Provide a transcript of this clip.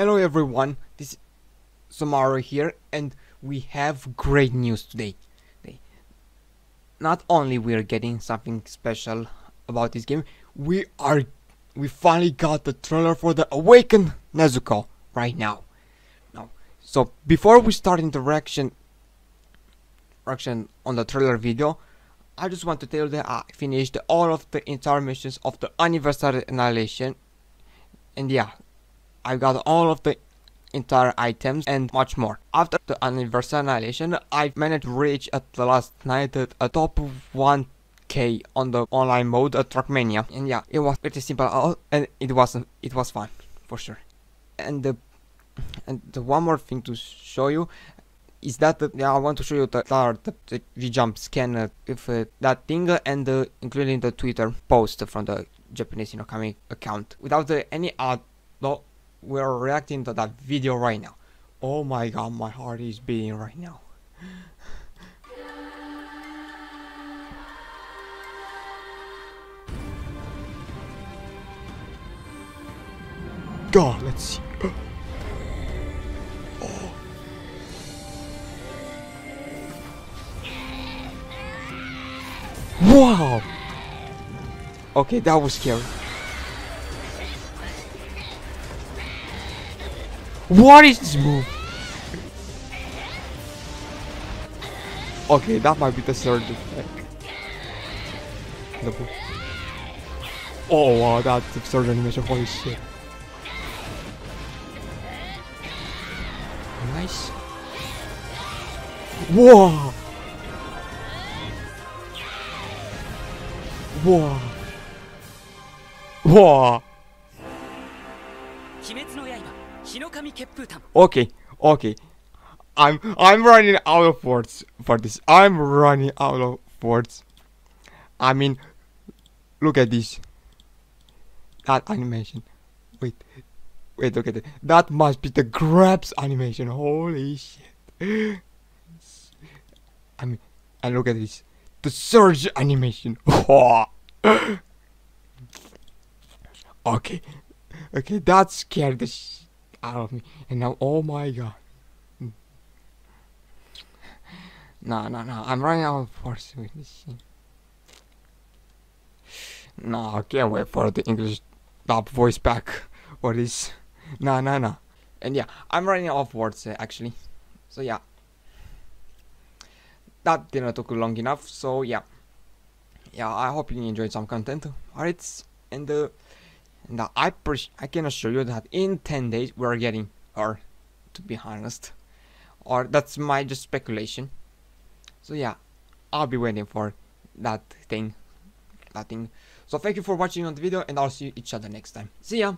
Hello everyone, this is Somario here and we have great news today. Not only we're getting something special about this game, we are we finally got the trailer for the Awakened Nezuko right now. Now, so before we start interaction reaction on the trailer video, I just want to tell you that I finished all of the entire missions of the Anniversary Annihilation and yeah, I got all of the entire items and much more. After the Anniversary Annihilation, I managed to reach at the last night at a top 1k on the online mode at Trackmania. And yeah, it was pretty simple uh, and it was it was fun for sure. And the and the one more thing to show you is that the, yeah, I want to show you the the, the, the jump scan uh, with uh, that thing uh, and uh, including the Twitter post from the Japanese Hinokami account without uh, any ad no we're reacting to that video right now. Oh my god, my heart is beating right now. God, let's see. oh. Wow! Okay, that was scary. What is this move? Okay, that might be the third effect. The oh wow, that's the third animation, holy shit. Nice. Whoa! Whoa! Whoa! Okay, okay. I'm I'm running out of words for this. I'm running out of words. I mean, look at this. That animation. Wait, wait, look at it. That must be the grabs animation. Holy shit. I mean, and look at this. The surge animation. okay, okay, that scared the out of me. And now, oh my god. No, no, no. I'm running out of force with this. No, I can't wait for the English dub voice back for this. No, no, no. And yeah, I'm running out of words uh, actually. So yeah. That didn't took long enough. So yeah. Yeah, I hope you enjoyed some content. Alright, and uh, now I I can assure you that in 10 days we're getting or to be honest or that's my just speculation. So yeah I'll be waiting for that thing that thing. So thank you for watching on the video and I'll see each other next time. See ya